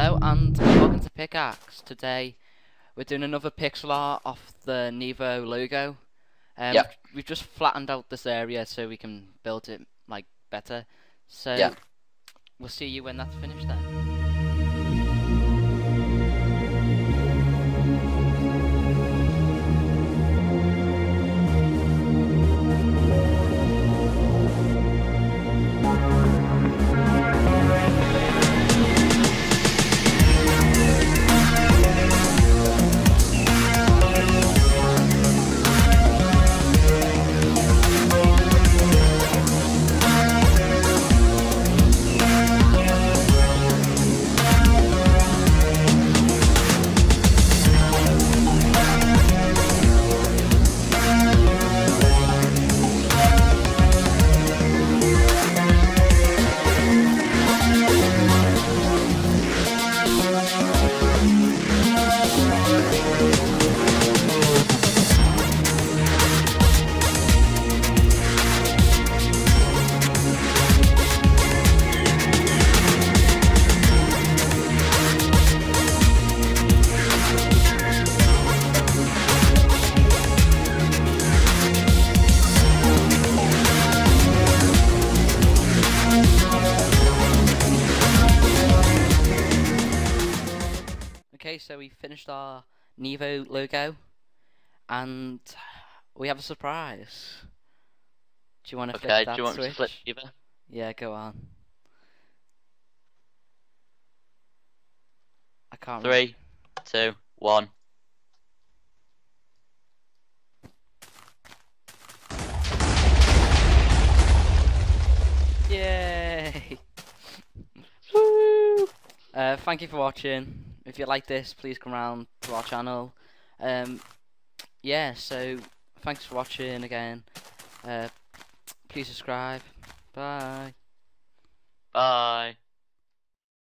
Hello and welcome to Pick Hacks. Today we're doing another pixel art off the Nevo logo. Um, Yep. We've just flattened out this area so we can build it like better. So Yep. we'll see you when that's finished then. Okay, so we finished our Nevo logo and we have a surprise. Do you want to Okay, flip do that you want switch? to flip either? Yeah, go on. I can't. re- Three, two, one. Yay! Woo! Uh, thank you for watching. If you like this, please come around to our channel. Um, yeah, so thanks for watching again. Uh, please subscribe. Bye. Bye.